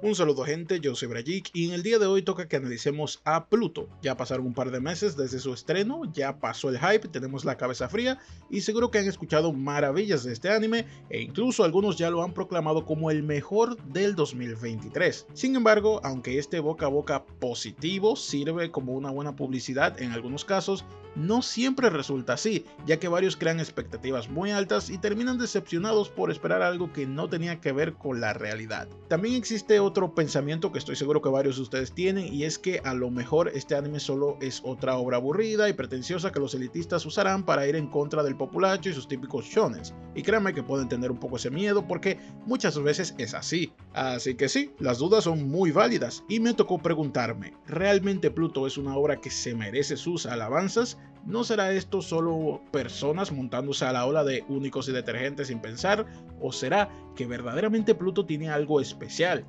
Un saludo gente, yo soy Brajik y en el día de hoy toca que analicemos a Pluto. Ya pasaron un par de meses desde su estreno, ya pasó el hype, tenemos la cabeza fría y seguro que han escuchado maravillas de este anime e incluso algunos ya lo han proclamado como el mejor del 2023. Sin embargo, aunque este boca a boca positivo sirve como una buena publicidad en algunos casos, no siempre resulta así, ya que varios crean expectativas muy altas y terminan decepcionados por esperar algo que no tenía que ver con la realidad. También existe otro pensamiento que estoy seguro que varios de ustedes tienen y es que a lo mejor este anime solo es otra obra aburrida y pretenciosa que los elitistas usarán para ir en contra del populacho y sus típicos shonen. Y créanme que puedo entender un poco ese miedo porque muchas veces es así. Así que sí, las dudas son muy válidas y me tocó preguntarme, ¿realmente Pluto es una obra que se merece sus alabanzas? ¿No será esto solo personas montándose a la ola de únicos y detergentes sin pensar? ¿O será que verdaderamente Pluto tiene algo especial?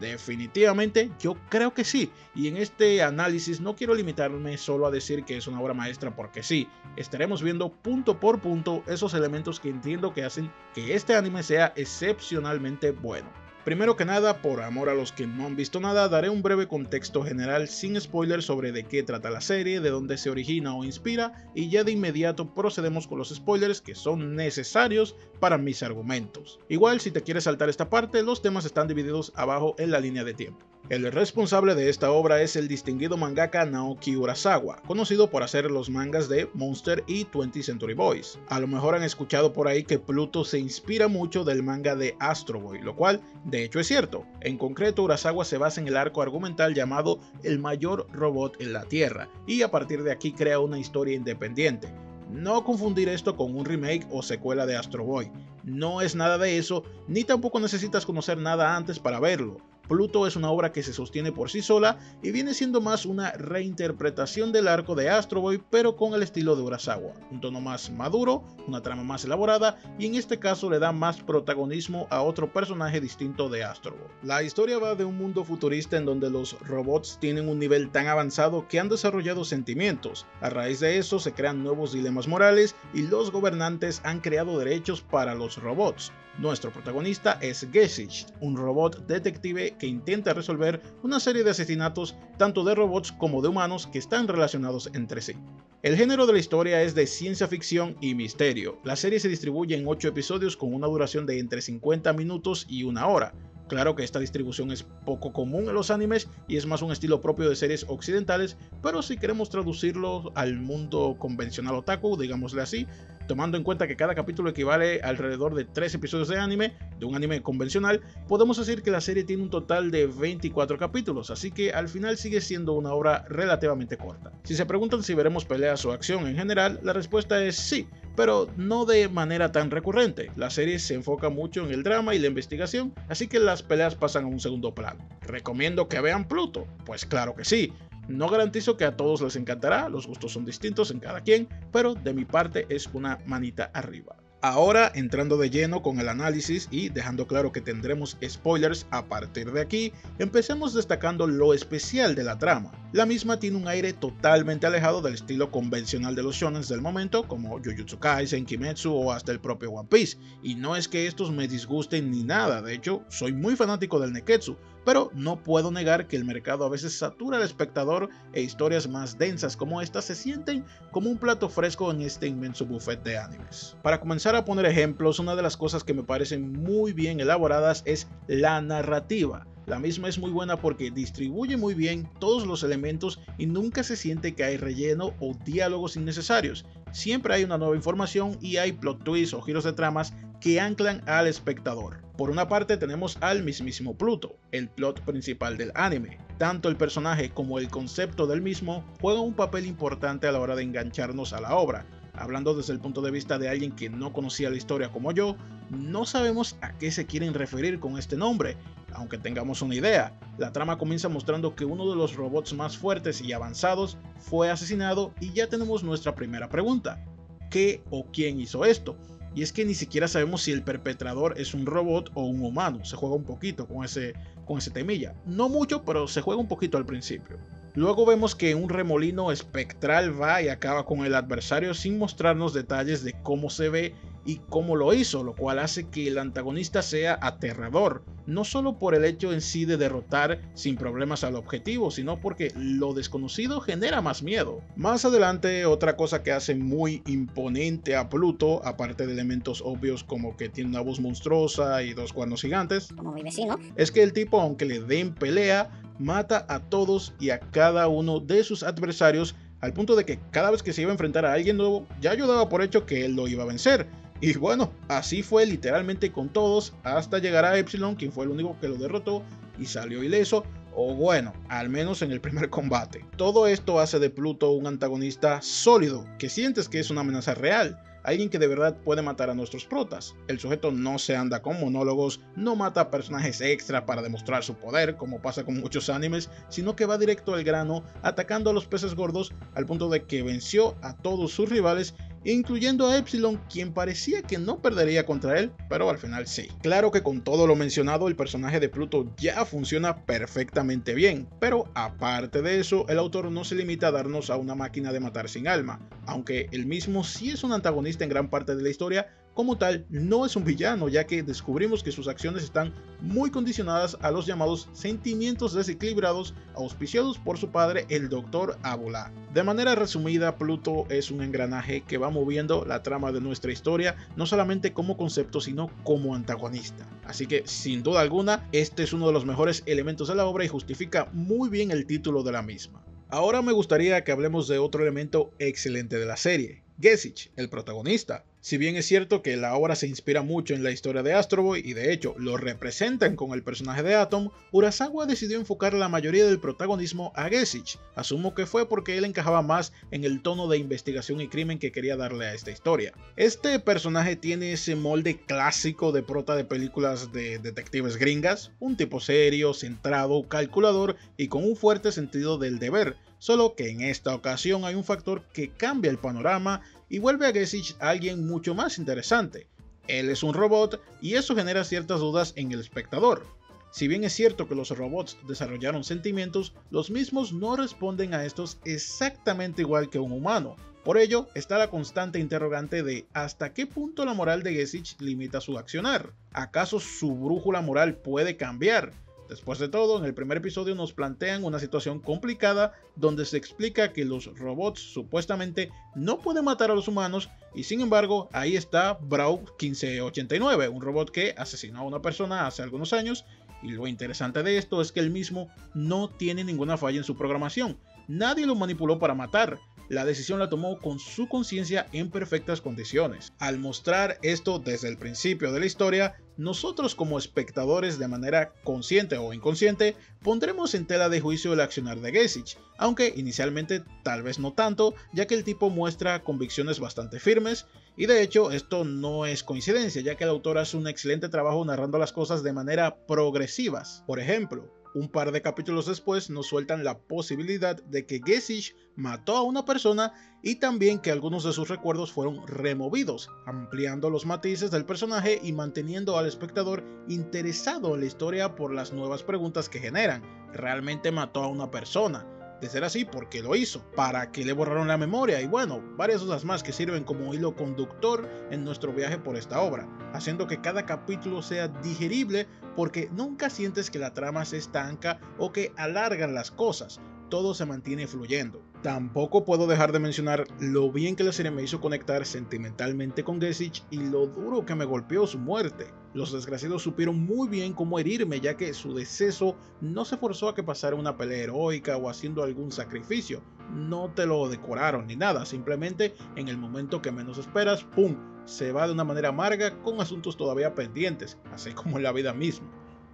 Definitivamente yo creo que sí, y en este análisis no quiero limitarme solo a decir que es una obra maestra porque sí, estaremos viendo punto por punto esos elementos que entiendo que hacen que este anime sea excepcionalmente bueno. Primero que nada, por amor a los que no han visto nada, daré un breve contexto general sin spoilers sobre de qué trata la serie, de dónde se origina o inspira, y ya de inmediato procedemos con los spoilers que son necesarios para mis argumentos. Igual, si te quieres saltar esta parte, los temas están divididos abajo en la línea de tiempo. El responsable de esta obra es el distinguido mangaka Naoki Urasawa, conocido por hacer los mangas de Monster y 20th Century Boys. A lo mejor han escuchado por ahí que Pluto se inspira mucho del manga de Astro Boy, lo cual de hecho es cierto. En concreto, Urasawa se basa en el arco argumental llamado El mayor robot en la Tierra, y a partir de aquí crea una historia independiente. No confundir esto con un remake o secuela de Astro Boy. No es nada de eso, ni tampoco necesitas conocer nada antes para verlo. Pluto es una obra que se sostiene por sí sola y viene siendo más una reinterpretación del arco de Astro Boy, pero con el estilo de Urasawa, un tono más maduro, una trama más elaborada y en este caso le da más protagonismo a otro personaje distinto de Astro Boy. La historia va de un mundo futurista en donde los robots tienen un nivel tan avanzado que han desarrollado sentimientos. A raíz de eso se crean nuevos dilemas morales y los gobernantes han creado derechos para los robots. Nuestro protagonista es Gesich, un robot detective que intenta resolver una serie de asesinatos tanto de robots como de humanos que están relacionados entre sí. El género de la historia es de ciencia ficción y misterio. La serie se distribuye en 8 episodios con una duración de entre 50 minutos y una hora. Claro que esta distribución es poco común en los animes y es más un estilo propio de series occidentales, pero si queremos traducirlo al mundo convencional otaku, digámosle así, tomando en cuenta que cada capítulo equivale alrededor de 3 episodios de anime, de un anime convencional, podemos decir que la serie tiene un total de 24 capítulos, así que al final sigue siendo una obra relativamente corta. Si se preguntan si veremos peleas o acción en general, la respuesta es sí, pero no de manera tan recurrente. La serie se enfoca mucho en el drama y la investigación, así que las peleas pasan a un segundo plano. ¿Recomiendo que vean Pluto? Pues claro que sí. No garantizo que a todos les encantará, los gustos son distintos en cada quien, pero de mi parte es una manita arriba. Ahora entrando de lleno con el análisis y dejando claro que tendremos spoilers a partir de aquí, empecemos destacando lo especial de la trama. La misma tiene un aire totalmente alejado del estilo convencional de los shonen del momento, como Jujutsu Kaisen, Kimetsu o hasta el propio One Piece, y no es que estos me disgusten ni nada, de hecho, soy muy fanático del Neketsu, pero no puedo negar que el mercado a veces satura al espectador e historias más densas como estas se sienten como un plato fresco en este inmenso buffet de animes. Para comenzar a poner ejemplos, una de las cosas que me parecen muy bien elaboradas es la narrativa. La misma es muy buena porque distribuye muy bien todos los elementos y nunca se siente que hay relleno o diálogos innecesarios. Siempre hay una nueva información y hay plot twists o giros de tramas que anclan al espectador. Por una parte tenemos al mismísimo Pluto, el plot principal del anime. Tanto el personaje como el concepto del mismo juegan un papel importante a la hora de engancharnos a la obra. Hablando desde el punto de vista de alguien que no conocía la historia como yo, no sabemos a qué se quieren referir con este nombre, aunque tengamos una idea. La trama comienza mostrando que uno de los robots más fuertes y avanzados fue asesinado y ya tenemos nuestra primera pregunta. ¿Qué o quién hizo esto? Y es que ni siquiera sabemos si el perpetrador es un robot o un humano. Se juega un poquito con ese, con ese temilla. No mucho, pero se juega un poquito al principio. Luego vemos que un remolino espectral va y acaba con el adversario sin mostrarnos detalles de cómo se ve y cómo lo hizo, lo cual hace que el antagonista sea aterrador, no solo por el hecho en sí de derrotar sin problemas al objetivo, sino porque lo desconocido genera más miedo. Más adelante, otra cosa que hace muy imponente a Pluto, aparte de elementos obvios como que tiene una voz monstruosa y dos cuernos gigantes, como mi vecino, es que el tipo, aunque le den pelea, mata a todos y a cada uno de sus adversarios al punto de que cada vez que se iba a enfrentar a alguien nuevo, ya ayudaba por hecho que él lo iba a vencer. Y bueno, así fue literalmente con todos hasta llegar a Epsilon, quien fue el único que lo derrotó y salió ileso, o bueno, al menos en el primer combate. Todo esto hace de Pluto un antagonista sólido, que sientes que es una amenaza real, alguien que de verdad puede matar a nuestros protas. El sujeto no se anda con monólogos, no mata a personajes extra para demostrar su poder, como pasa con muchos animes, sino que va directo al grano, atacando a los peces gordos al punto de que venció a todos sus rivales incluyendo a Epsilon, quien parecía que no perdería contra él, pero al final sí. Claro que con todo lo mencionado, el personaje de Pluto ya funciona perfectamente bien, pero aparte de eso, el autor no se limita a darnos a una máquina de matar sin alma, aunque el mismo sí es un antagonista en gran parte de la historia, como tal, no es un villano, ya que descubrimos que sus acciones están muy condicionadas a los llamados sentimientos desequilibrados auspiciados por su padre, el Dr. Abula. De manera resumida, Pluto es un engranaje que va moviendo la trama de nuestra historia, no solamente como concepto, sino como antagonista. Así que, sin duda alguna, este es uno de los mejores elementos de la obra y justifica muy bien el título de la misma. Ahora me gustaría que hablemos de otro elemento excelente de la serie, Gesich, el protagonista. Si bien es cierto que la obra se inspira mucho en la historia de Astro Boy y de hecho lo representan con el personaje de Atom, Urasawa decidió enfocar la mayoría del protagonismo a Gesich. Asumo que fue porque él encajaba más en el tono de investigación y crimen que quería darle a esta historia. Este personaje tiene ese molde clásico de prota de películas de detectives gringas, un tipo serio, centrado, calculador y con un fuerte sentido del deber, solo que en esta ocasión hay un factor que cambia el panorama y vuelve a Gesich alguien mucho más interesante. Él es un robot y eso genera ciertas dudas en el espectador. Si bien es cierto que los robots desarrollaron sentimientos, los mismos no responden a estos exactamente igual que un humano. Por ello, está la constante interrogante de hasta qué punto la moral de Gesich limita su accionar. ¿Acaso su brújula moral puede cambiar? Después de todo, en el primer episodio nos plantean una situación complicada donde se explica que los robots supuestamente no pueden matar a los humanos y sin embargo ahí está Brawl 1589, un robot que asesinó a una persona hace algunos años y lo interesante de esto es que él mismo no tiene ninguna falla en su programación. Nadie lo manipuló para matar, la decisión la tomó con su conciencia en perfectas condiciones. Al mostrar esto desde el principio de la historia, nosotros como espectadores de manera consciente o inconsciente pondremos en tela de juicio el accionar de Gesich, aunque inicialmente tal vez no tanto, ya que el tipo muestra convicciones bastante firmes, y de hecho esto no es coincidencia, ya que el autor hace un excelente trabajo narrando las cosas de manera progresivas. Por ejemplo, un par de capítulos después nos sueltan la posibilidad de que Gesich mató a una persona y también que algunos de sus recuerdos fueron removidos, ampliando los matices del personaje y manteniendo al espectador interesado en la historia por las nuevas preguntas que generan. ¿Realmente mató a una persona? Ser así, ¿por qué lo hizo? ¿Para qué le borraron la memoria? Y bueno, varias cosas más que sirven como hilo conductor en nuestro viaje por esta obra, haciendo que cada capítulo sea digerible porque nunca sientes que la trama se estanca o que alargan las cosas, todo se mantiene fluyendo. Tampoco puedo dejar de mencionar lo bien que la serie me hizo conectar sentimentalmente con Gesich y lo duro que me golpeó su muerte. Los desgraciados supieron muy bien cómo herirme ya que su deceso no se forzó a que pasara una pelea heroica o haciendo algún sacrificio. No te lo decoraron ni nada, simplemente en el momento que menos esperas, ¡pum! se va de una manera amarga con asuntos todavía pendientes, así como en la vida misma.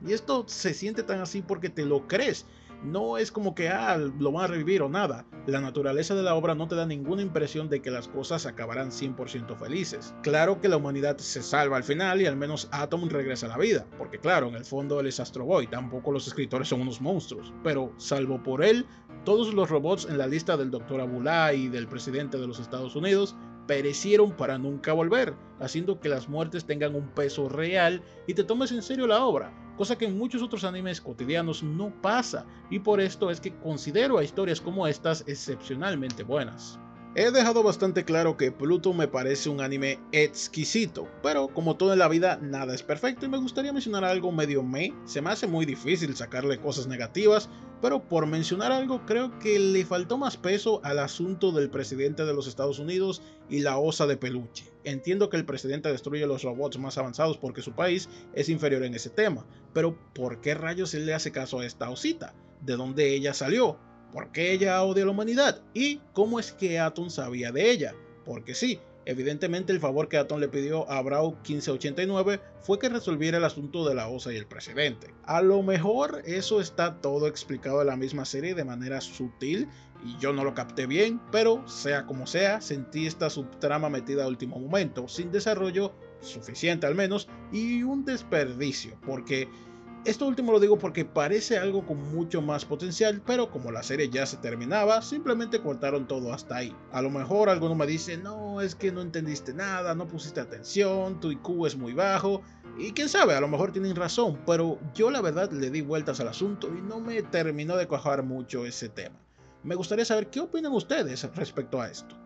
Y esto se siente tan así porque te lo crees no es como que ah, lo van a revivir o nada. La naturaleza de la obra no te da ninguna impresión de que las cosas acabarán 100% felices. Claro que la humanidad se salva al final y al menos Atom regresa a la vida, porque claro, en el fondo él es Astro Boy, tampoco los escritores son unos monstruos, pero salvo por él, todos los robots en la lista del Dr. Abulá y del presidente de los Estados Unidos perecieron para nunca volver, haciendo que las muertes tengan un peso real y te tomes en serio la obra, cosa que en muchos otros animes cotidianos no pasa, y por esto es que considero a historias como estas excepcionalmente buenas. He dejado bastante claro que Pluto me parece un anime exquisito, pero como todo en la vida, nada es perfecto y me gustaría mencionar algo medio me. Se me hace muy difícil sacarle cosas negativas, pero por mencionar algo creo que le faltó más peso al asunto del presidente de los Estados Unidos y la osa de peluche. Entiendo que el presidente destruye los robots más avanzados porque su país es inferior en ese tema, pero ¿por qué rayos él le hace caso a esta osita? ¿De dónde ella salió? Por qué ella odia a la humanidad y cómo es que Atom sabía de ella. Porque sí, evidentemente el favor que Atom le pidió a Brau 1589 fue que resolviera el asunto de la OSA y el presidente. A lo mejor eso está todo explicado en la misma serie de manera sutil y yo no lo capté bien, pero sea como sea, sentí esta subtrama metida a último momento, sin desarrollo suficiente al menos, y un desperdicio, porque esto último lo digo porque parece algo con mucho más potencial, pero como la serie ya se terminaba, simplemente cortaron todo hasta ahí. A lo mejor alguno me dice, no, es que no entendiste nada, no pusiste atención, tu IQ es muy bajo, y quién sabe, a lo mejor tienen razón, pero yo la verdad le di vueltas al asunto y no me terminó de cuajar mucho ese tema. Me gustaría saber qué opinan ustedes respecto a esto.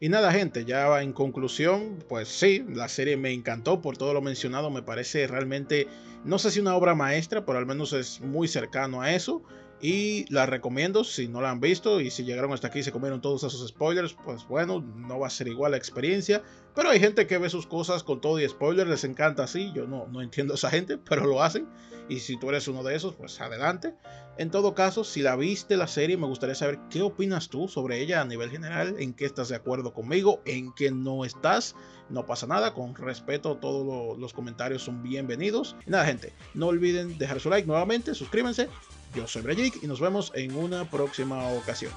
Y nada gente, ya en conclusión, pues sí, la serie me encantó por todo lo mencionado, me parece realmente, no sé si una obra maestra, pero al menos es muy cercano a eso. Y la recomiendo si no la han visto y si llegaron hasta aquí y se comieron todos esos spoilers, pues bueno, no va a ser igual la experiencia. Pero hay gente que ve sus cosas con todo y spoilers, les encanta así. Yo no, no entiendo a esa gente, pero lo hacen. Y si tú eres uno de esos, pues adelante. En todo caso, si la viste la serie, me gustaría saber qué opinas tú sobre ella a nivel general, en qué estás de acuerdo conmigo, en qué no estás. No pasa nada, con respeto, todos los comentarios son bienvenidos. Y nada, gente, no olviden dejar su like nuevamente, suscríbanse yo soy Brejik y nos vemos en una próxima ocasión.